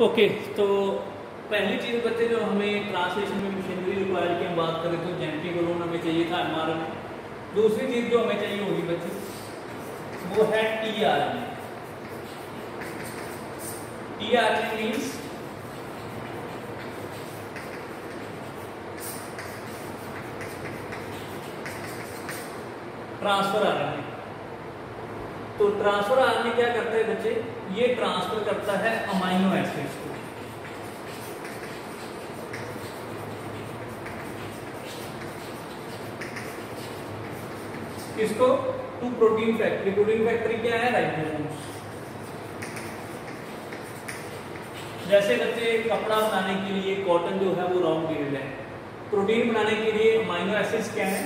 Okay तो पहली चीज़ बच्चे जो हमें ट्रांसलेशन में मशीनरी रिक्वायर की हम बात करें तो जेंटी कोलोन हमें चाहिए था एम में दूसरी चीज़ जो हमें चाहिए होगी बच्चे, वो है T R N T R N means transfer आ रहे हैं तो ट्रांसफ़र आरएनए क्या करते हैं बच्चे? ये ट्रांसफ़र करता है अमाइनो एसिड्स को। किसको? To protein factory protein factory क्या है? राइबोसोम्स जैसे बच्चे कपड़ा बनाने के लिए कॉटन जो है वो रॉ मटेरियल है। प्रोटीन बनाने के लिए अमाइनो एसिड्स क्या है?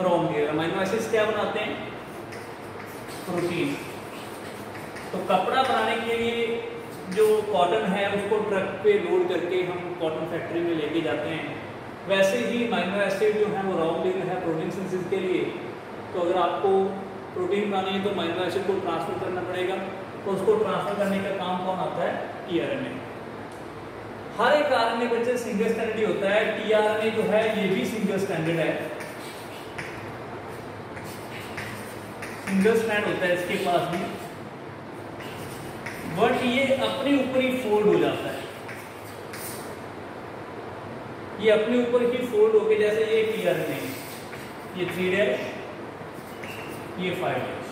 रॉ मटेरियल अमाइनो एसिड्स क्या बनाते हैं? प्रोटीन तो कपड़ा बनाने के लिए जो कॉटन है, उसको ट्रक पे लोड करके हम कॉटन फैक्ट्री में लेके जाते हैं। वैसे ही माइनो एसिड जो है, वो रॉ मटेरियल है प्रोटीन सिंथेसिस के लिए। तो अगर आपको प्रोटीन बनानी है तो माइनो एसिड को ट्रांसफ़र करना पड़ेगा। तो उसको ट्रांसफ़र करने का काम कौन आता है? टीआरएनए हर एक आर एन ए बच्चे सिंगल स्टैंडर्ड ही होता है। टीआरएनए जो है, ये भी सिंगल स्टैंडर्ड है। सिंगल स्टैंड होता है इसके पास भी। बट ये अपने ऊपर ही फोल्ड हो जाता है। ये अपने ऊपर ही फोल्ड होके जैसे ये क्लियर नहीं ये थ्री डैश ये फाइव डैश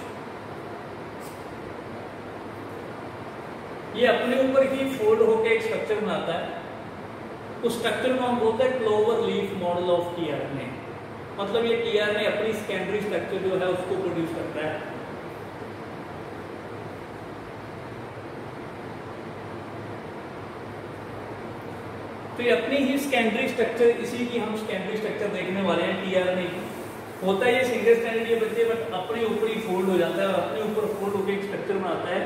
ये अपने ऊपर ही फोल्ड होके एक स्ट्रक्चर बनाता है। उस स्ट्रक्चर को हम बोलते हैं clover leaf model of tRNA मतलब ये टीआरएनए अपनी सेकेंडरी स्ट्रक्चर जो है उसको प्रोड्यूस करता है। तो ये अपनी ही सेकेंडरी स्ट्रक्चर इसी की हम सेकेंडरी स्ट्रक्चर देखने वाले हैं टीआरएनए की होता है ये सिंगल स्टैंडर्ड ये बच्चे बट अपने ऊपर ही फोल्ड हो जाता है और अपने ऊपर फोल्ड होकर एक स्ट्रक्चर बनाता है।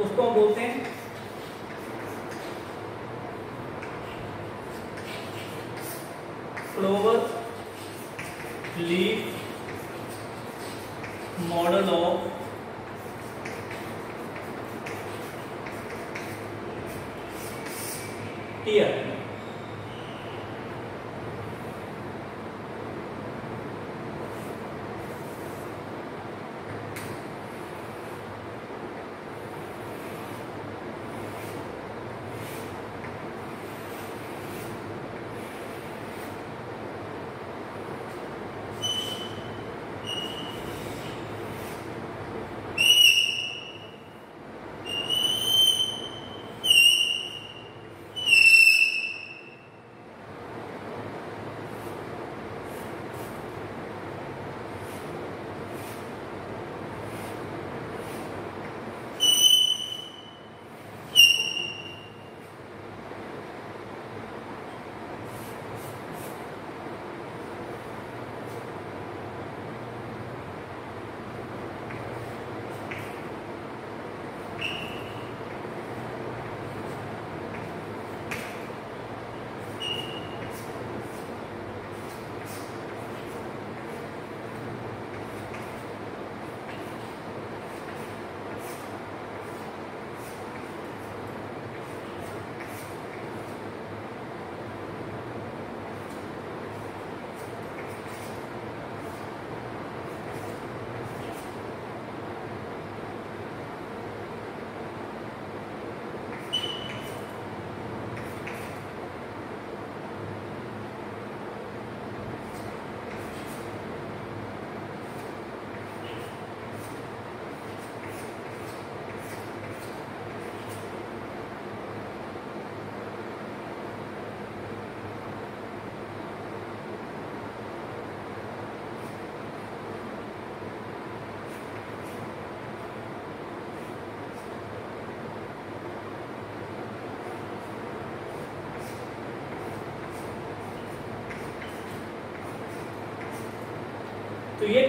उसको हम बोलते हैं फ्लोवर लीफ मॉडल ऑफ़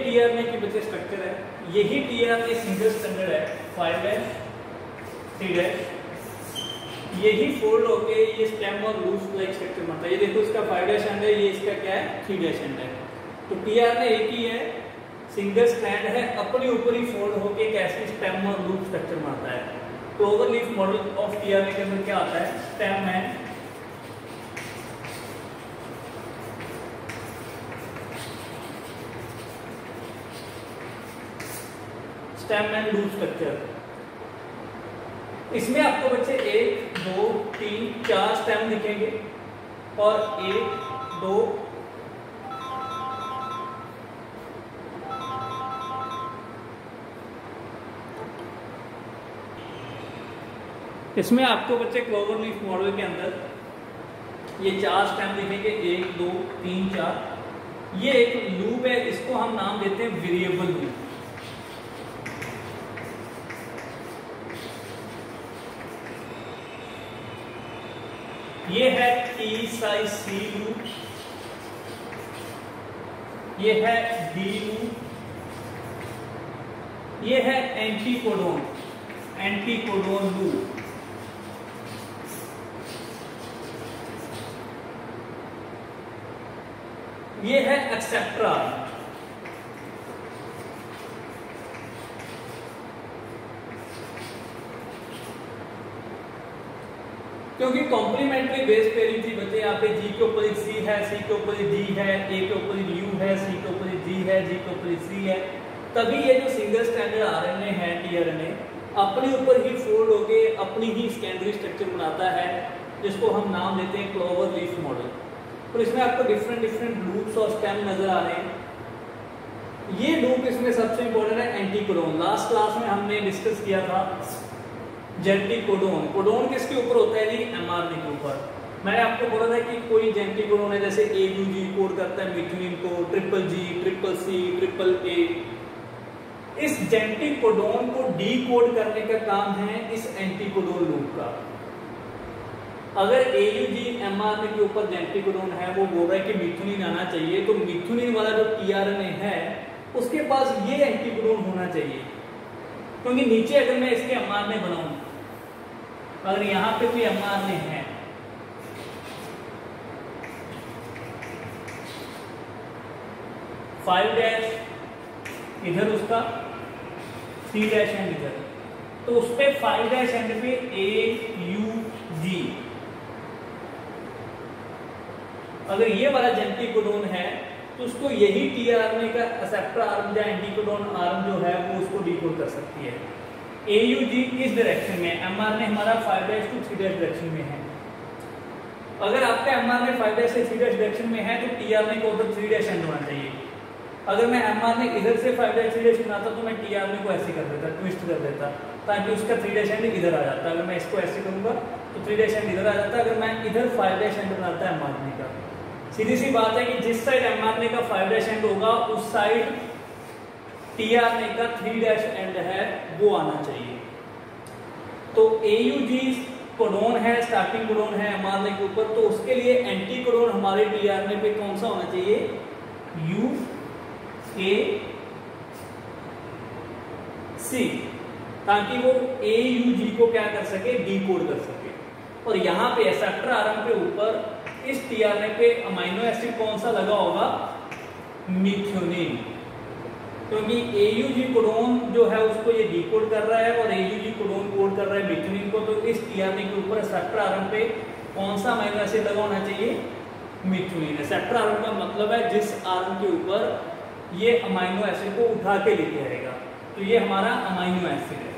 तो ये टीआरएनए की बच्चे स्ट्रक्चर है। यही टीआरएनए सिंगल स्टैंडर्ड है। फाइव डैश थ्री डैश यही फोल्ड होके ये स्टेम और लूज लाइक स्ट्रक्चर बनता है। ये देखो इसका फाइव डैश एंड है, ये इसका क्या है? थ्री डैश एंड है। तो टीआरएनए एक ही है सिंगल स्टैंड है, अपने ऊपर ही फोल्ड होके कैसे स्टेम और लूप स्ट्रक्चर बनता है। Clover leaf model of tRNA के अंदर क्या आता है? Stem man stem man loop structure इसमें आपको बच्चे एक, दो, तीन, चार स्टेम दिखेंगे और एक, दो, इसमें आपको बच्चे क्लोवर लीफ मॉडल के अंदर ये चार स्टेम दिखेंगे, एक, दो, तीन, चार। ये एक लूप है, इसको हम नाम देते हैं वेरिएबल लूप ये है टी साइज़ सी लू ये है डी लू ये है एंटीकोडोन एंटीकोडोन लू ये है एक्सेप्ट्रा क्योंकि कॉम्प्लीमेंट्री बेस थी बच्चे, यहाँ पे जी के ऊपर सी है सी के ऊपर डी है ए के ऊपर यू है सी के ऊपर जी है जी के ऊपर सी है। तभी ये जो सिंगल स्टैंडर्ड आरएनए है टीआरएनए अपने ऊपर ही फोल्ड होके अपनी ही सेकेंडरी स्ट्रक्चर बनाता है, जिसको हम नाम देते हैं क्लोवर लीफ मॉडल और इसमें आपको डिफरेंट डिफरेंट लूप्स और स्टेम नज़र आ रहे हैं। ये लूप इसमें सबसे इंपॉर्टेंट है एंटीकोडोन लास्ट क्लास में हमने डिस्कस किया था जेंटिकोडोन कोडोन। कोडोन किसके ऊपर होता है जी? एमआरएनए के ऊपर। मैंने आपको बोला था कि कोई जेंटिकोडोन है, जैसे ए यू जी कोड करता है मिथुनिन को triple G triple C triple A इस जेंटिकोडोन को डी कोड करने का काम है इस एंटीकोडोन लूप का। अगर A U G M R के ऊपर जेंटिकोडोन है, वो बोल रहा है कि मिथुनिन आना चाहिए तो मिथुनिन वाला जो टी आर एन ए है, उसके पास ये एंटीकोडोन होना चाहिए। क्योंकि नीचे अगर मैं इसके एम आर बनाऊँ अगर यहाँ पे कोई एमआरएनए है फाइव डैश इधर उसका थ्री डैश एंड इधर तो उस पर फाइव डैश एंड पे ए यू जी अगर ये वाला जेंटिकोडोन है तो उसको यही टी आर्म का एक्सेप्टर आर्म या एंटीकोडोन आर्म जो है, वो उसको डिकोड कर सकती है। ए यू जी इस डायरेक्शन में एम आर ने हमारा five dash to three dash direction में है। अगर आपका एम आर ने फाइव डैश से थ्री डैश डायरेक्शन में है तो टी आर ने को उधर थ्री डैश एंड होना चाहिए। अगर मैं एम आर ने इधर से फाइव डैश थ्री डैश बनाता तो मैं टी आर ने को ऐसे कर देता ट्विस्ट कर देता, ताकि उसका थ्री डैश एंड इधर आ जाता। अगर मैं इसको ऐसे करूँगा तो थ्री डैश एंड इधर आ जाता, अगर मैं इधर फाइव डैश एंड बनाता एम आर ने का। सीधी सी बात है कि जिस साइड एम आर ने का फाइव डैश एंड होगा, उस साइड टी आर ने का थ्री डैश एंड है, वो आना चाहिए। तो ए यू जी कोडोन है स्टार्टिंग कोडोन है एमआरएनए के ऊपर तो उसके लिए एंटी कोडोन हमारे टीआरएनए पे कौन सा होना चाहिए? यू ए सी ताकि वो ए यू जी को क्या कर सके? डी कोड कर सके। और यहाँ पे एसेप्टर आरएम के ऊपर, इस टीआरएनए पे अमाइनो एसिड कौन सा लगा होगा? मिथ्योनिन क्योंकि एयूजी कोडोन जो है उसको ये डीकोड कर रहा है और एयूजी कोडोन कोड कर रहा है मिथुनिन को तो इस टीआरएनए के ऊपर सेप्टर आरएन पे कौन सा अमीनो एसिड लगा होना चाहिए? मिथुनिन सेप्टर आरएन का मतलब है जिस आरएन के ऊपर ये अमाइनो एसिड को उठा के लेके आएगा। तो ये हमारा अमाइनो एसिड है।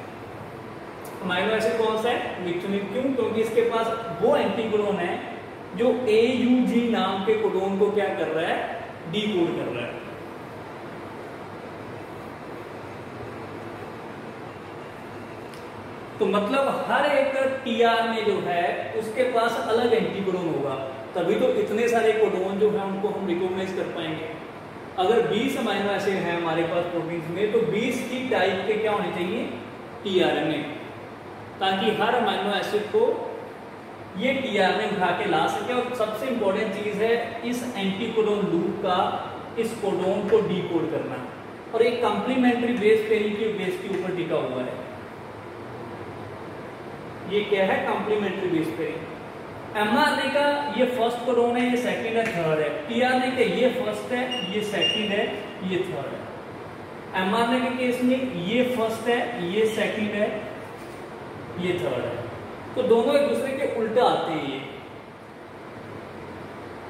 अमाइनो एसिड कौन सा है? मिथुनिन क्यों? क्योंकि इसके पास वो एंटीकोडोन है जो ए यू जी नाम के कोडोन को क्या कर रहा है? डी कोड कर रहा है। तो मतलब हर एक टीआर में जो है, उसके पास अलग एंटीकोडोन होगा। तभी तो इतने सारे कोडोन जो है, उनको हम रिकॉग्नाइज कर पाएँगे। अगर 20 अमाइनो एसिड है हमारे पास प्रोटीन्स में तो 20 की टाइप के क्या होने चाहिए? टीआरएनए ताकि हर अमाइनो एसिड को ये टीआरएनए उठा के ला सके। और सबसे इंपॉर्टेंट चीज़ है, इस एंटीकोडोन लूप का, इस कोडोन को डीकोड करना। और एक कंप्लीमेंट्री बेस के बेस के ऊपर टिका हुआ है। ये क्या है? कॉम्प्लीमेंट्री बेस पेयरिंग एमआरएनए का ये फ़र्स्ट कोडोन है, ये सेकंड है थर्ड है. टीआरएनए का ये फ़र्स्ट है, ये सेकंड है, ये थर्ड है. एमआरएनए के केस में ये फ़र्स्ट है, ये सेकंड है, ये थर्ड है. तो दोनों एक दूसरे के उल्टा आते हैं ये.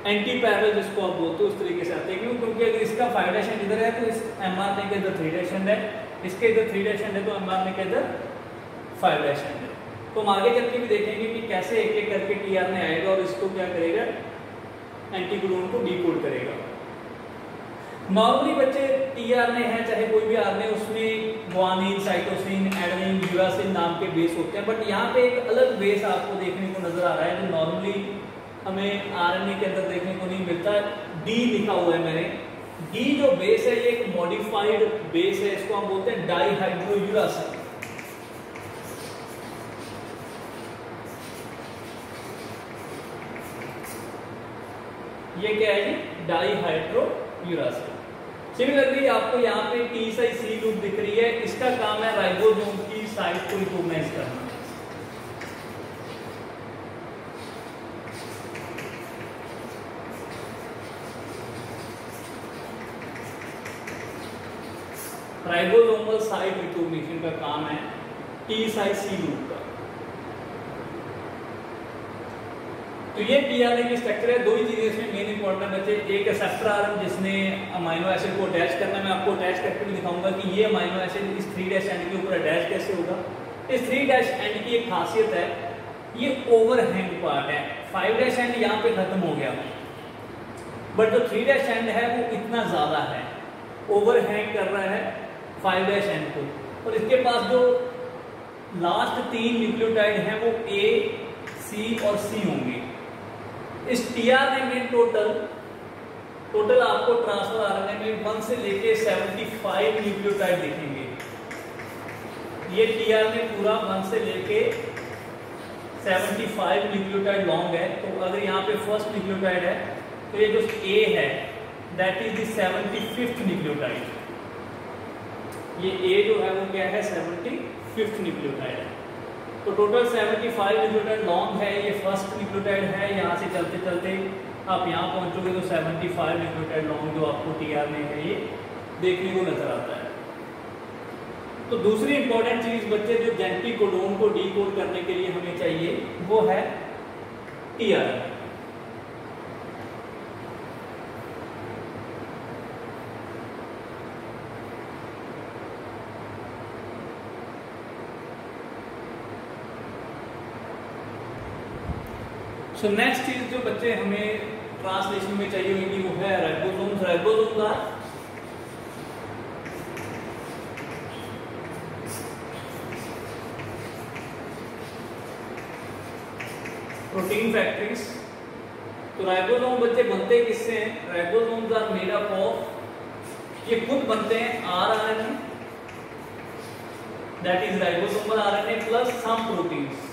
एंटी पैरल जिसको आप बोलते हो उस तरीके से आते हैं. क्यों? क्योंकि अगर इसका फाइव डैश इधर है तो इस एम आर के इधर थ्री डैश है. इसके इधर थ्री डैश है तो एम आर के इधर फाइव डैश है. तो हम आगे चल के भी देखेंगे कि कैसे एक एक करके टी आर आएगा और इसको क्या करेगा? एंटीकोडोन को डीकोड करेगा। नॉर्मली बच्चे टी आर है, चाहे कोई भी आर उसमें गुआनिन साइटोसिन एडेनिन यूरासिन नाम के बेस होते हैं बट यहाँ पे एक अलग बेस आपको देखने को नज़र आ रहा है जो नॉर्मली हमें आरएनए के अंदर देखने को नहीं मिलता डी लिखा हुआ है मैंने। डी जो बेस है, ये एक मॉडिफाइड बेस है, इसको हम बोलते हैं डाईहाइड्रोयूरासिन ये क्या है डाईहाइड्रोयूरासिल सिमिलरली आपको यहाँ पे टी साई सी लूप दिख रही है। इसका काम है राइबोसोम की साइट को रिकॉग्नाइज करना। राइबोसोमल साइट रिकॉग्निशन का काम है टी साई सी लूप का तो ये टीआरए की स्ट्रक्चर है, दो ही चीज़ें इसमें मेन इंपॉर्टेंट बच्चे एक एसेप्टर आर्म जिसने अमाइनो एसिड को अटैच करना मैं आपको अटैच करके भी दिखाऊँगा कि ये अमाइनो एसिड इस थ्री डैश एंड के ऊपर अटैच कैसे होगा। इस थ्री डैश एंड की एक खासियत है, ये ओवरहैंग पार्ट है। फाइव डैश एंड यहाँ पे खत्म हो गया। बट जो थ्री डैश एंड है, वो इतना ज़्यादा है। ओवरहैंग कर रहा है फाइव डैश एंड को। और इसके पास जो लास्ट तीन न्यूक्लियोटाइड हैं, वो ए सी और सी होंगे। इस टीआरएनए में टोटल टोटल आपको ट्रांसफ़र आरएनए में वन से लेके 75 न्यूक्लियोटाइड दिखेंगे। ये टीआरएनए पूरा वन से लेके 75 न्यूक्लियोटाइड लॉन्ग है। तो अगर यहाँ पे फ़र्स्ट न्यूक्लियोटाइड है तो ये जो ए है that is the fifth nucleotide ये ए जो है, वो क्या है? सेवेंटी फिफ्थ न्यूक्लियोटाइड है। तो टोटल 75 न्यूक्लियोटाइड लॉन्ग है, ये फ़र्स्ट न्यूक्लियोटाइड है, यहाँ से चलते चलते आप यहाँ पहुँचोगे तो 75 न्यूक्लियोटाइड लॉन्ग जो आपको टी आर में है, ये देखने को नज़र आता है। तो दूसरी इंपॉर्टेंट चीज़ बच्चे, जो जेंटी कोडोन को डी करने के लिए हमें चाहिए, वो है टी सो नेक्स्ट चीज़ जो बच्चे हमें ट्रांसलेशन में चाहिए होगी, वो है ribosomes ribosomes are protein factories तो राइबोसोम बच्चे बनते किससे हैं? Ribosomes are made up of ये खुद बनते हैं R R N that is ribosomal R N A plus some proteins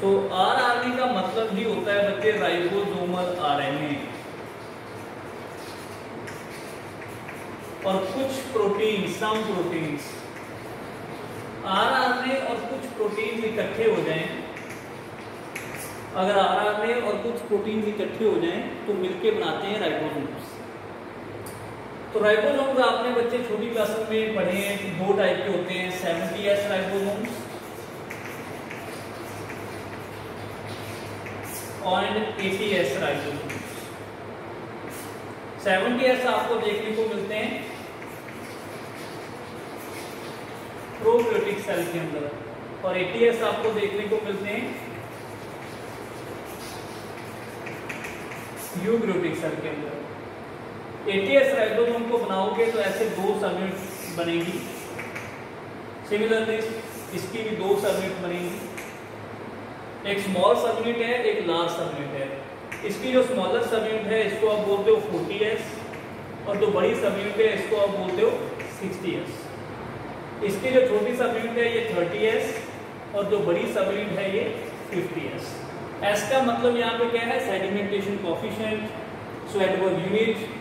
तो आरआरएनए का मतलब ही होता है बच्चे, राइबोसोमल आरएनए और कुछ प्रोटीन सम प्रोटीन्स। आरआरएनए और कुछ प्रोटीन इकट्ठे हो जाएँ। अगर आरआरएनए और कुछ प्रोटीन इकट्ठे हो जाएँ तो मिलके बनाते हैं राइबोसोम्स। तो राइबोसोम्स आपने बच्चे छोटी क्लास में पढ़े हैं कि दो टाइप के होते हैं seventy S ribosomes and 80s ribosome 70s आपको देखने को मिलते हैं। प्रोबियोटिक सेल के अंदर। और 80s आपको देखने को मिलते हैं। यूग्रोटिक सेल के अंदर। 80s राइबोसोम को बनाओगे तो ऐसे दो सबयूनिट बनेगी। सिमिलरली इसकी भी दो सबयूनिट बनेगी। एक स्मॉल सब यूनिट है, एक लार्ज सब यूनिट है। इसकी जो स्मॉलर सब यूनिट है, इसको आप बोलते हो फोर्टी एस और जो बड़ी सब यूनिट है, इसको आप बोलते हो सिक्सटी एस इसकी जो छोटी सब यूनिट है, ये थर्टी एस और जो बड़ी सब यूनिट है, ये फिफ्टी एस एस का मतलब यहाँ पे क्या है? Sedimentation coefficient Svedberg unit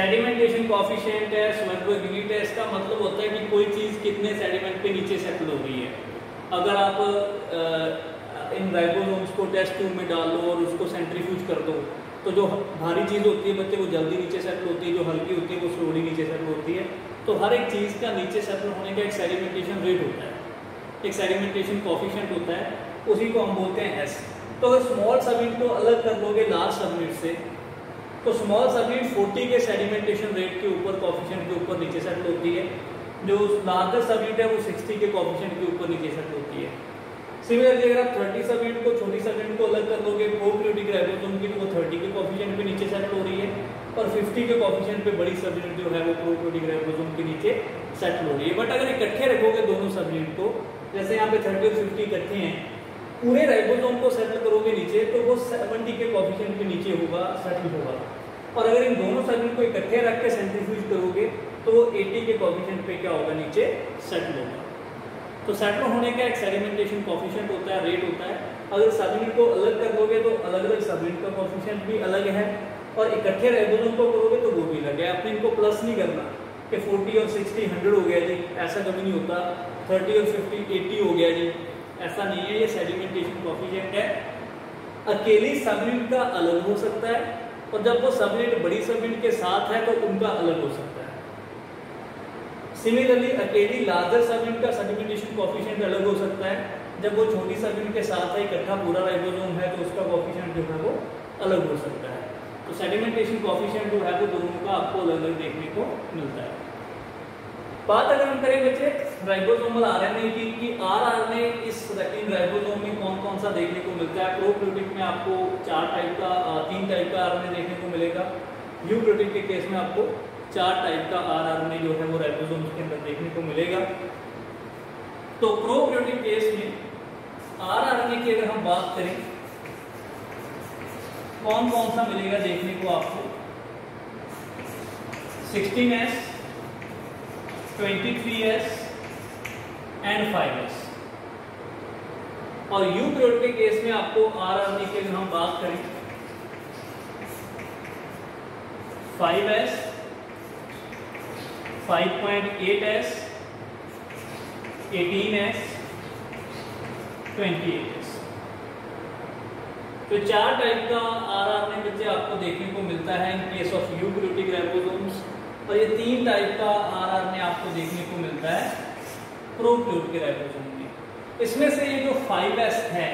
sedimentation coefficient है स्वैगोगिलिटी है, इसका मतलब होता है कि कोई चीज़ कितने सेडिमेंट पे नीचे सेटल हो गई है। अगर आप इन राइबोसोम्स को टेस्ट ट्यूब में डाल लो और उसको सेंट्रीफ्यूज कर दो तो जो भारी चीज़ होती है बच्चे, वो जल्दी नीचे सेटल होती है, जो हल्की होती है, वो स्लोली नीचे सेटल होती है। तो हर एक चीज़ का नीचे सेटल होने का एक सेडिमेंटेशन रेट होता है। एक सेडिमेंटेशन कॉफिशेंट होता है, उसी को हम बोलते हैं एस तो अगर स्मॉल सबमिट को अलग कर दोगे लार्ज सबमिट से तो स्मॉल सबमिट 40 के सेडिमेंटेशन रेट के ऊपर कॉफिशेंट के ऊपर नीचे सेटल होती है। जो लार्जर सबमिट है, वो 60 के कॉफिशेंट के ऊपर नीचे सेटल होती है। सिमिलरली अगर आप थर्टी सबको, छोटी सबको अलग कर दोगे प्रोक्रियोटिक राइबोसोम की तो वो थर्टी के कॉफिशिएंट पे नीचे सेटल हो रही है और फिफ्टी के कॉफिशिएंट पे बड़ी सब जो है, वो प्रोक्रियोटिक राइबोसोम के नीचे सेटल हो रही है। बट अगर इकट्ठे रखोगे दोनों सबको, जैसे यहाँ पे थर्टी और फिफ्टी इकट्ठे हैं पूरे राइबोसोम को सेटल करोगे नीचे तो वो सेवेंटी के कॉफिशिएंट के नीचे होगा सेटल होगा। और अगर इन दोनों यूनिट को इकट्ठे रख के सेंट्रीफ्यूज करोगे तो वो एटी के कॉफिशिएंट पे क्या होगा नीचे? सेटल होगा। तो सेटल होने का एक सेडिमेंटेशन कॉफिशिएंट होता है रेट होता है। अगर सबयूनिट को अलग कर दोगे तो अलग अलग सबयूनिट का कॉफिशिएंट भी अलग है। और इकट्ठे रेगुलर को करोगे तो वो भी अलग है। आपने इनको प्लस नहीं करना कि 40 और 60 100 हो गया जी। ऐसा कभी नहीं होता। 30 और 50 80 हो गया जी। ऐसा नहीं है, ये सेडिमेंटेशन कॉफिशिएंट है। अकेली सबयूनिट का अलग हो सकता है और जब वो सबयूनिट बड़ी सबयूनिट के साथ है तो उनका अलग हो सकता है। सिमिलरली अकेली लार्जर सब का सेडिमेंटेशन कॉफिशिएंट अलग हो सकता है। जब वो छोटी सब के साथ है, इकट्ठा पूरा राइबोसोम है तो उसका कॉफिशिएंट जो है वो अलग हो सकता है। तो सेडिमेंटेशन कॉफिशिएंट जो है वो दोनों का आपको अलग अलग देखने को मिलता है। बात अगर हम करें बच्चे राइबोसोमल आरएनए की, कि आरआरएनए इस इन राइबोसोम में कौन कौन सा देखने को मिलता है? प्रोक्रियोटिक में आपको चार टाइप का तीन टाइप का आरएनए देखने को मिलेगा। यूक्रियोटिक के केस में आपको चार टाइप का आर आर में जो है वो राइबोसोम के अंदर देखने को मिलेगा। तो प्रोक्रियोटिक केस में आर आर में की अगर हम बात करें कौन कौन सा मिलेगा देखने को आपको? 16s 23s and five 5s और यू प्रोड के केस में आपको आर आर के अगर हम बात करें। 5s 5.8s 18s 28s तो चार टाइप का आर आरआरएनए बच्चे आपको देखने को मिलता है in case of U eukaryotic ribosomes और ये तीन टाइप का आरआरएनए आपको देखने को मिलता है प्रोक्रियोटिक राइबोसोम में। इसमें से ये जो 5s है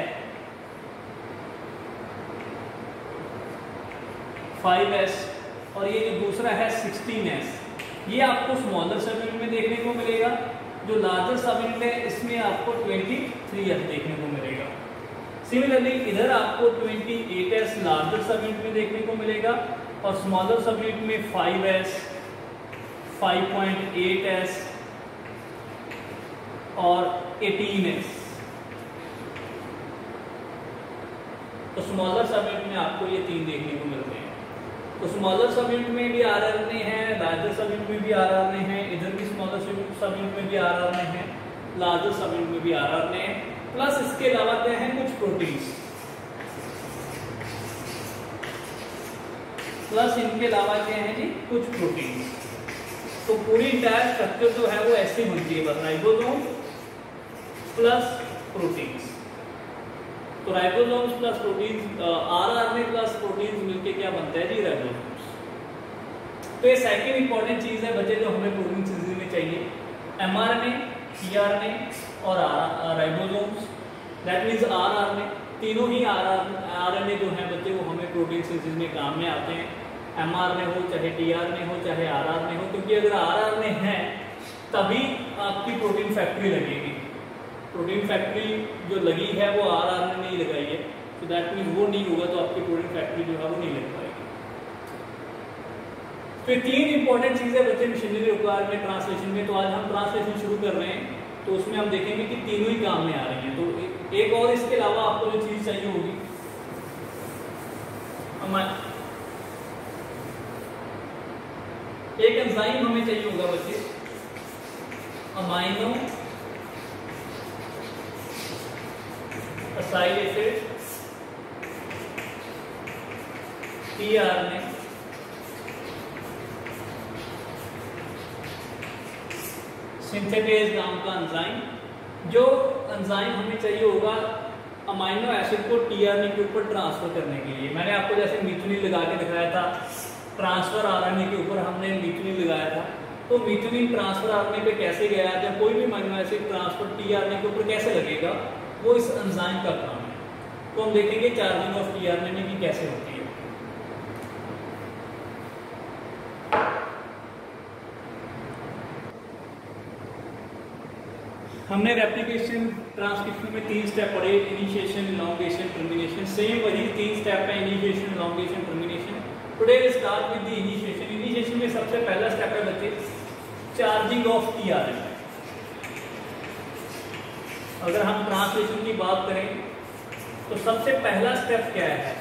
5s और ये जो दूसरा है 16s ये आपको स्मॉलर सब में देखने को मिलेगा, जो लार्जर सब है, इसमें आपको 23 एफ़ देखने को मिलेगा। सिमिलरली इधर आपको 28 एस लार्जर सब में देखने को मिलेगा, और स्मॉलर सब में 5 एस 5.8 एस और 18 एस तो स्मॉलर सब यूनिट में आपको ये तीन देखने को मिलते हैं। तो स्मॉलर सब में भी आर आर है लार्जर सब में भी आर आर है, इधर भी स्मॉलर सब में भी आर आर है लार्जर सब में भी आर आर है। प्लस इसके अलावा क्या है? कुछ प्रोटीन्स प्लस इनके अलावा क्या है जी? कुछ प्रोटीन्स तो पूरी इंटायर स्ट्रक्चर जो है वो ऐसी बनती है बस राइबोसोम प्लस प्रोटीन्स तो ribosomes plus protein rRNA plus protein मिलके क्या बनता है? जी राइबोसोम्स तो ये सेकंड इंपॉर्टेंट चीज़ है बच्चे जो हमें प्रोटीन सिंथेसिस में चाहिए. एमआरएनए टीआरएनए और राइबोसोम्स दैट मींस आरआरएनए तीनों ही आरआरएनए जो है बच्चे, वो हमें प्रोटीन सिंथेसिस में काम में आते हैं. एमआरएनए हो, चाहे टीआरएनए हो, चाहे आर आर में हो, क्योंकि अगर आर आर में है, तभी आपकी प्रोटीन फैक्ट्री लगेगी। प्रोटीन फैक्ट्री जो लगी है, वो आर आर ने नहीं लगाई है। तो दैट मीन वो नहीं होगा तो आपकी प्रोटीन फैक्ट्री जो है, वो नहीं लग पाएगी। तो तीन इंपॉर्टेंट चीज़ें बच्चे मशीनरी रिक्वायर में ट्रांसलेशन में। तो आज हम ट्रांसलेशन शुरू कर रहे हैं। तो उसमें हम देखेंगे कि तीनों ही काम में आ रही हैं। तो एक और इसके अलावा आपको जो चीज़ चाहिए होगी एक एंजाइम हमें चाहिए होगा बच्चे। अमाइनो टी आर में सिंथेटेज नाम का एंजाइम जो एंजाइम हमें चाहिए होगा अमाइनो एसिड को टीआरएनए के ऊपर ट्रांसफ़र करने के लिए। मैंने आपको जैसे मिथुनी लगा के दिखाया था ट्रांसफ़र आरएनए के ऊपर हमने मिथुनी लगाया था। तो मिथुनिन ट्रांसफ़र आरएनए पे कैसे गया जब कोई भी अमाइनो एसिड ट्रांसफ़र टीआरएनए के ऊपर कैसे लगेगा? वो इस एंजाइम का काम है। तो हम देखेंगे चार्जिंग ऑफ़ टी टीआरएनए की कैसे होती है। हमने रेप्लिकेशन ट्रांसक्रिप्शन में तीन स्टेप पढ़े इनिशिएशन इलांगेशन टर्मिनेशन सेम वही तीन स्टेप है initiation elongation termination today we start with the initiation. Initiation में सबसे पहला स्टेप है बच्चे चार्जिंग ऑफ़ टीआरएनए अगर हम ट्रांसलेशन की बात करें तो सबसे पहला स्टेप क्या है?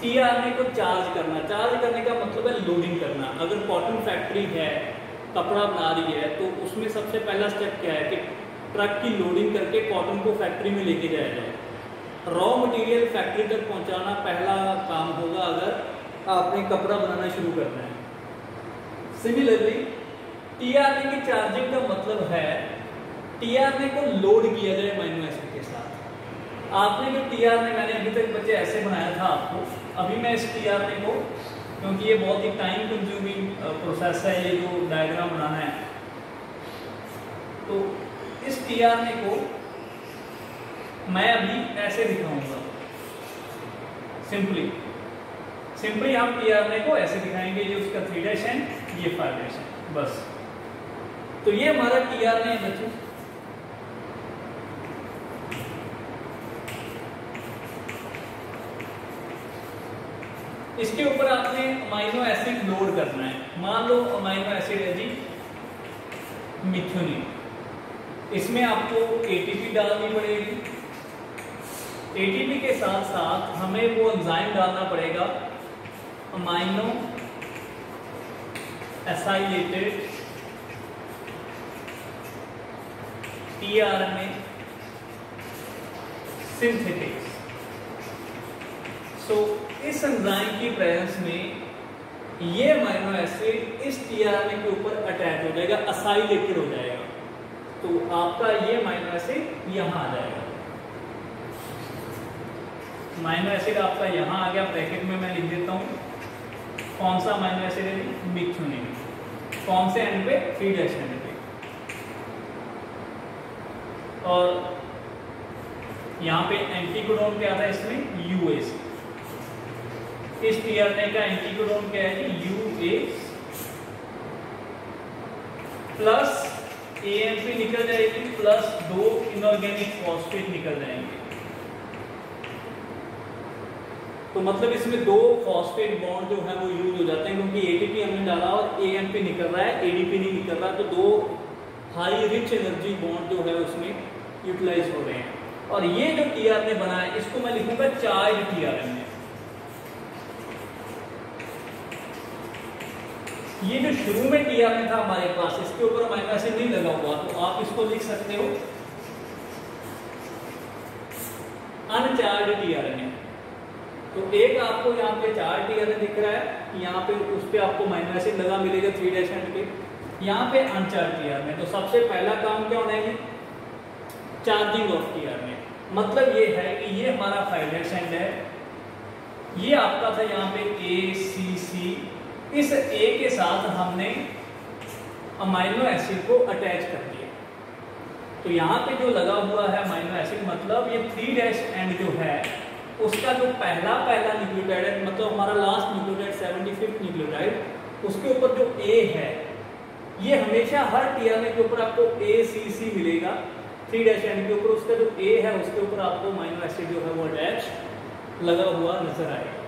टीआरएनए को चार्ज करना। चार्ज करने का मतलब है लोडिंग करना। अगर कॉटन फैक्ट्री है, कपड़ा बना रही है तो उसमें सबसे पहला स्टेप क्या है कि ट्रक की लोडिंग करके कॉटन को फैक्ट्री में लेके जाया जाए। रॉ मटेरियल फैक्ट्री तक पहुंचाना पहला काम होगा अगर आपने कपड़ा बनाना शुरू करना है। सिमिलरली टीआरए की चार्जिंग का मतलब है टीआरए को लोड किया जाए माइनो एसिड के साथ। आपने जो टीआरए मैंने अभी तक बच्चे ऐसे बनाया था आपको, अभी मैं इस टीआरए को, क्योंकि ये बहुत ही टाइम कंज्यूमिंग प्रोसेस है, ये जो डायग्राम बनाना है। तो इस टी को मैं अभी ऐसे दिखाऊँगा। सिंपली सिंपली हम टी को ऐसे दिखाएँगे, ये उसका थ्री डैश है ये फाइव डैश है बस। तो ये हमारा टी आर है बच्चों। इसके ऊपर आपने अमाइनो एसिड लोड करना है। मान लो अमाइनो एसिड है जी मिथुनिन इसमें आपको एटीपी डालनी पड़ेगी। एटीपी के साथ साथ हमें वो एंजाइम डालना पड़ेगा। Amino acylated tRNA synthetics so इस एंजाइम की प्रेजेंस में ये अमाइनो एसिड इस टीआरएनए के ऊपर अटैच हो जाएगा असाइलेटेड हो जाएगा। तो आपका ये अमाइनो एसिड यहाँ आ जाएगा। माइनो एसिड आपका यहाँ आ गया ब्रैकेट में मैं लिख देता हूँ। कौन सा अमाइनो एसिड है मिथुनिन कौन से एंड पे थ्री डैश एंड पे और यहाँ पे एंटीकोडोन क्या था इसमें? यूएस इस टीआरएनए का एंटीकोडोन क्या है यू ए प्लस एएमपी निकल जाएगी प्लस दो इनऑर्गेनिक फॉस्फेट निकल जाएँगे। तो मतलब इसमें दो फॉस्फेट बॉन्ड जो है वो यूज़ हो जाते हैं, क्योंकि एटीपी हमने डाला और एएमपी निकल रहा है एडीपी नहीं निकल रहा तो दो हाई रिच एनर्जी बॉन्ड जो है उसमें यूटिलाइज हो रहे हैं। और ये जो टीआरएनए बना है इसको मैं लिखूँगा चार्ज टीआरएनए ये जो शुरू में टी में था हमारे पास, इसके ऊपर हमारे एसिड नहीं लगा हुआ तो आप इसको लिख सकते हो। अनचार्ज टीआरएनए तो एक आपको यहाँ पे चार टीआरएनए दिख रहा है यहाँ पे उस पर आपको माइनो एसिड लगा मिलेगा थ्री डैश पे यहाँ पे अनचार्ज टीआरएनए तो सबसे पहला काम क्या होना है चार्जिंग ऑफ़ टीआरएनए मतलब ये है कि ये हमारा फाइव है। ये आपका था यहाँ पे ए सी सी इस ए के साथ हमने अमाइनो एसिड को अटैच कर दिया। तो यहाँ पे जो लगा हुआ है अमाइनो एसिड मतलब ये थ्री डैश एंड जो है उसका जो पहला पहला न्यूक्लियोटाइड है मतलब हमारा last nucleotide seventy fifth nucleotide, उसके ऊपर जो ए है, ये हमेशा हर टीआरएनए के ऊपर आपको ए सी सी मिलेगा। थ्री डैश एंड के ऊपर उसका जो ए है, उसके ऊपर आपको माइनो एसिड जो है वो अटैच लगा हुआ नज़र आएगा।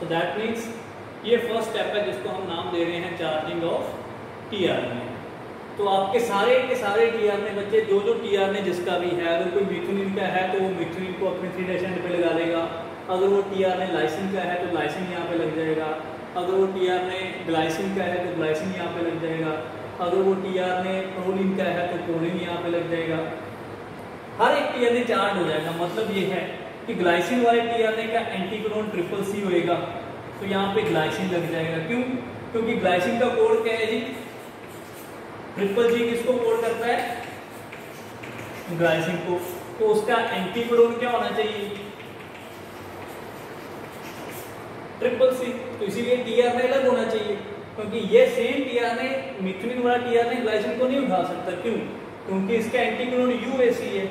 सो दैट मीन्स ये फ़र्स्ट स्टेप है जिसको हम नाम दे रहे हैं चार्जिंग ऑफ़ टी तो आपके सारे के सारे टी ने बच्चे जो जो टी आर ने जिसका भी है, अगर कोई मिथुनिन का है तो वो मिथुनिन को अपने थ्री डेशन पे लगा देगा। अगर वो टी आर ने लाइसिन का है तो लाइसिन यहाँ पे लग जाएगा। अगर वो टी आर ने ग्लाइसिन का है तो ग्लाइसिन यहाँ पे लग जाएगा। अगर वो टी ने प्रोलिन का है तो प्रोलिन यहाँ पे लग जाएगा। हर एक टी ने चार्ज हो जाएगा। मतलब ये है कि ग्लाइसिन वाले टी ने का एंटीक्रोन ट्रिपल सी होएगा। तो यहाँ पे ग्लाइसिन लग जाएगा। क्यों? क्योंकि ग्लाइसिन का कोड क्या है जी? ट्रिपल जी, किसको कोड करता है? ग्लाइसिन को। तो उसका एंटी कोडोन क्या होना चाहिए? ट्रिपल सी तो इसीलिए टीआरएनए अलग होना चाहिए, क्योंकि ये सेम टीआरएनए मिथनिन वाला टीआरएनए ग्लाइसिन को नहीं उठा सकता। क्यों? क्योंकि इसका एंटीकोडोन यूएसी है,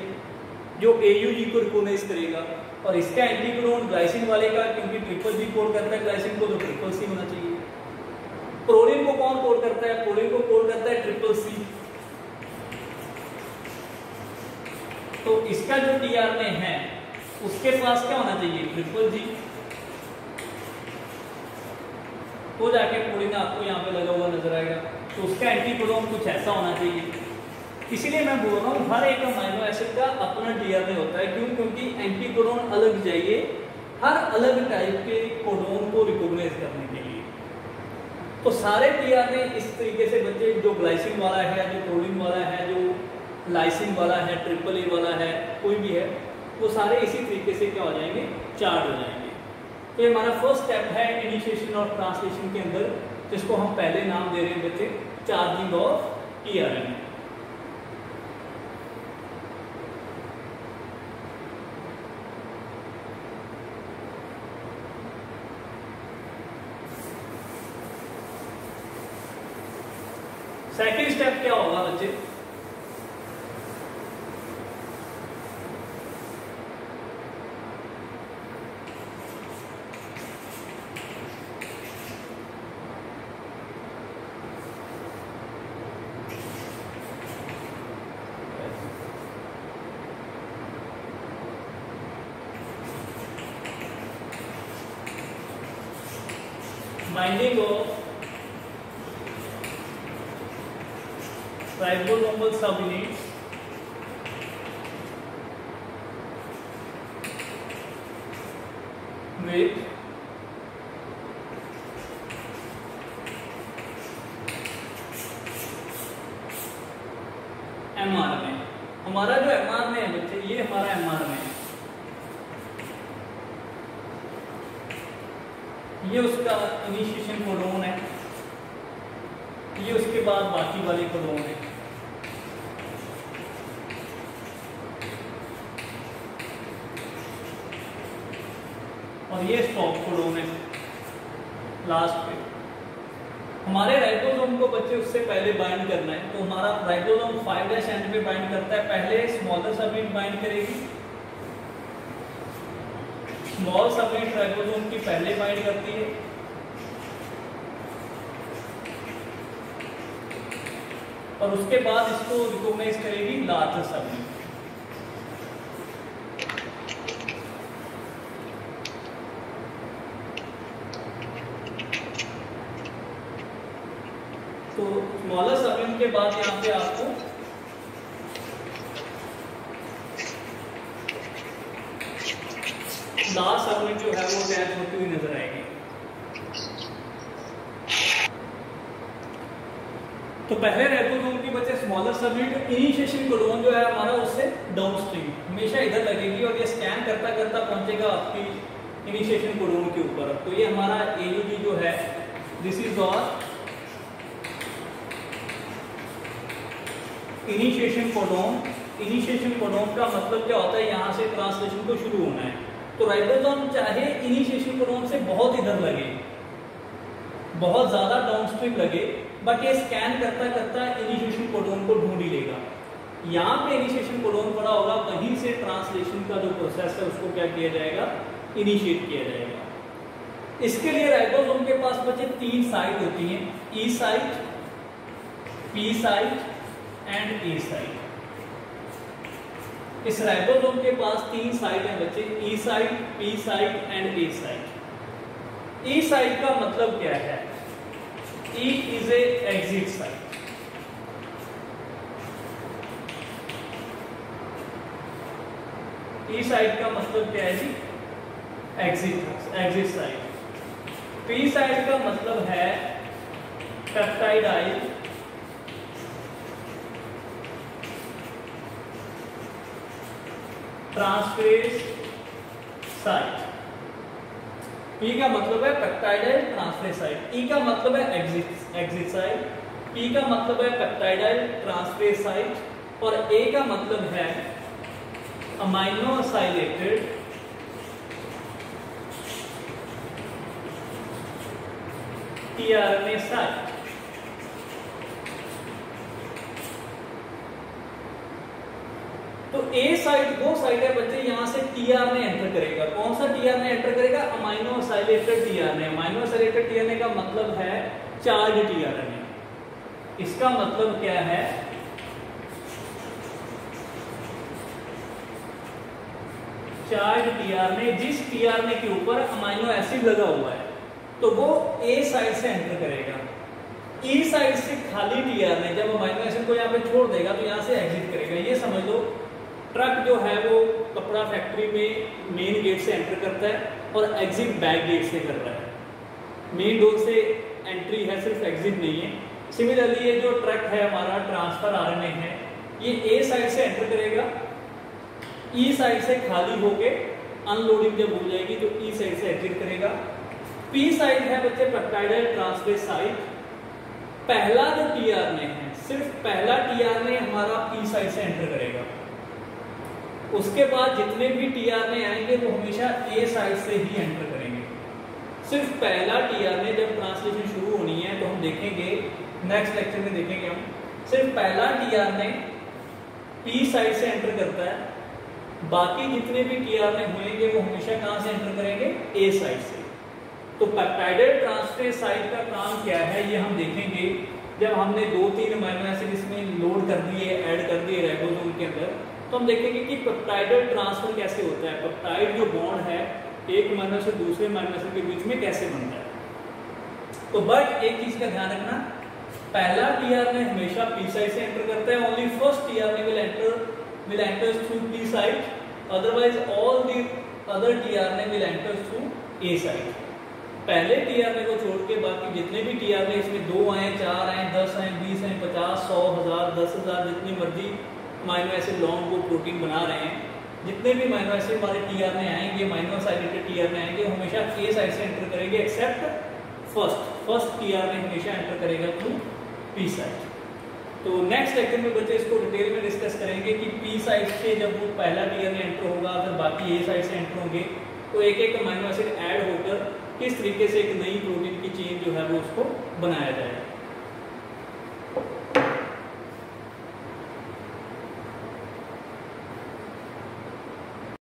जो एयूजी को रिकॉग्नाइज करेगा। और इसका एंटीकोडोन ग्लाइसिन वाले का, क्योंकि ट्रिपल जी कोड करता है ग्लाइसिन को तो ट्रिपल सी होना चाहिए। प्रोलिन को कौन कोड करता है? प्रोलिन को कोड करता है ट्रिपल सी। तो इसका जो टीआरएनए है, उसके पास क्या होना चाहिए? Triple G. तो जाके प्रोलिन आपको यहाँ पे लगा हुआ नज़र आएगा। तो उसका एंटीकोडोन कुछ ऐसा होना चाहिए। इसीलिए मैं बोल रहा हूँ, हर एक अमाइनो एसिड का अपना डीएनए होता है। क्यों? क्योंकि एंटीकोडोन अलग चाहिए हर अलग टाइप के कोडोन को रिकॉग्नाइज करने के लिए। तो सारे डीएनए इस तरीके से बच्चे, जो ग्लाइसिन वाला है, जो प्रोलिन वाला है, जो लाइसिन वाला है ट्रिपल ए वाला है, कोई भी है, वो सारे इसी तरीके से क्या हो जाएँगे? चार्ज हो जाएँगे। तो ये हमारा फ़र्स्ट स्टेप है इनिशिएशन और ट्रांसलेशन के अंदर, जिसको हम पहले नाम दे रहे हैं बच्चे charging of tRNA second step क्या होगा बच्चे of ribosomal subunits with mRNA हमारा जो mRNA है बच्चे ये हमारा mRNA है ये उसका इनिशिएशन कोडोन है ये उसके बाद बाकी वाले कोडोन है और ये स्टॉप कोडोन है लास्ट पे हमारे राइबोसोम को बच्चे उससे पहले बाइंड करना है। तो हमारा राइबोसोम 5 डैश एंड पे बाइंड करता है। पहले स्मॉलर सबयूनिट बाइंड करेगी। स्मॉल सबयूनिट राइबोसोम की पहले बाइंड करती है। और उसके बाद इसको रिकॉग्नाइज करेगी लार्ज सबयूनिट तो के बाद यहाँ पे आपको लास्ट सबयूनिट जो है वो अटैच होती हुई नज़र आएगी। तो पहले राइबोसोम की बचे स्मॉलर सबयूनिट इनिशिएशन कोडोन जो है हमारा उससे डाउनस्ट्रीम हमेशा इधर लगेगी और ये स्कैन करता करता पहुंचेगा आपकी इनिशिएशन कोडोन के ऊपर। तो ये हमारा एयूजी जो है दिस इज़ और इनिशिएशन कोडोन इनिशिएशन कोडोन का मतलब क्या होता है? यहाँ से ट्रांसलेशन को शुरू होना है। तो राइबोसोम चाहे इनिशिएशन कोडोन से बहुत इधर लगे, बहुत ज़्यादा डाउनस्ट्रीम लगे बट ये स्कैन करता करता इनिशिएशन कोडोन को ढूंढ ही लेगा। यहाँ पे इनिशिएशन कोडोन पड़ा होगा, वहीं से ट्रांसलेशन का जो प्रोसेस है, उसको क्या किया जाएगा? इनिशिएट किया जाएगा। इसके लिए राइबोसोम के पास बचे तीन साइट होती हैं। E site P site and E side इस राइबोसोम के पास तीन साइड है बच्चे E site P site and A site E site का मतलब क्या है? E is a exit site E site का मतलब क्या है जी? Exit exit side P site का मतलब है peptide peptidyl transferase site P का मतलब है पेप्टाइडाइल ट्रांसफेरेज साइट ई का मतलब है एग्जिट एग्जिट साइट पी का मतलब है पेप्टाइडाइल ट्रांसफेज साइट और ए का मतलब है अमाइनोसाइलेटेड टीआरएनए साइट तो ए साइट वो साइट है बच्चे, यहाँ से टीआरएनए एंटर करेगा। कौन सा टीआरएनए एंटर करेगा? अमाइनोसाइलेटेड टीआरएनए अमाइनोसाइलेटेड टीआरएनए का मतलब है चार्ज टीआरएनए इसका मतलब क्या है? चार्ज टीआरएनए जिस टीआरएनए के ऊपर अमाइनो एसिड लगा हुआ है तो वो ए साइड से एंटर करेगा। ई साइड से खाली टीआरएनए जब अमाइनो एसिड को यहाँ पे छोड़ देगा तो यहाँ से एग्जिट करेगा। ये समझ ट्रक जो है वो कपड़ा फैक्ट्री में मेन गेट से एंटर करता है और एग्जिट बैक गेट से कर रहा है। मेन डोर से एंट्री है, सिर्फ़ एग्जिट नहीं है। सिमिलरली ये जो ट्रक है, हमारा ट्रांसफ़र आरएनए है, ये ए साइड से एंटर करेगा। ई e साइड से खाली होके अनलोडिंग जब हो जाएगी तो ई e साइड से एग्जिट करेगा। पी साइड है बच्चे पेप्टाइडल ट्रांसफ़र साइड पहला जो टीआरएनए है, सिर्फ़ पहला टी आर टीआरएनए हमारा पी साइड से एंटर करेगा। उसके बाद जितने भी टीआरएनए आएँगे, वो हमेशा ए साइड से ही एंटर करेंगे। सिर्फ़ पहला टी आर टीआरएनए जब ट्रांसलेशन शुरू होनी है तो हम देखेंगे नेक्स्ट लेक्चर में देखेंगे हम। सिर्फ़ पहला टीआरएनए पी साइड से एंटर करता है। बाकी जितने भी टीआरएनए होंगे, वो हमेशा कहाँ से एंटर करेंगे? ए साइड से। तो पेप्टाइडेड ट्रांसफ़र साइट का काम क्या है, ये हम देखेंगे। जब हमने दो तीन अमाइनो एसिड इसमें लोड कर दिए ऐड कर दिए राइबोसोम के अंदर तो हम देखेंगे कि पेप्टाइडल ट्रांसफ़र कैसे होता है। पेप्टाइड जो बॉन्ड है, एक अमाइनो से दूसरे अमाइनो एसिड के बीच में कैसे बनता है? तो बट एक चीज़ का ध्यान रखना। पहला टीआरएनए हमेशा पी साइड से एंटर करता है। Only first tRNA will enter will enter through P side otherwise all the other tRNA will enter through A side पहले टीआरएनए को छोड़ के बाकी जितने भी टीआरएनए इसमें दो आए, चार आए, दस आए, बीस आए, पचास, सौ, हज़ार, दस हज़ार, जितनी मर्ज़ी माइनो एसिड लॉन्ग वो प्रोटीन बना रहे हैं। जितने भी माइनो एसिड हमारे टीआर में आएँगे माइनो टी आर में आएँगे, हमेशा के साइड से एंटर करेंगे एक्सेप्ट फ़र्स्ट फ़र्स्ट टीआर में हमेशा एंटर करेगा थ्रू पी साइड तो नेक्स्ट लेक्चर में बच्चे इसको डिटेल में डिस्कस करेंगे कि पी साइड से जब वो पहला टी आर में एंटर होगा फिर बाकी ए साइड से एंटर होंगे तो एक एक माइनो एसिड ऐड होकर किस तरीके से एक नई प्रोटीन की चेन जो है वो उसको बनाया जाएगा।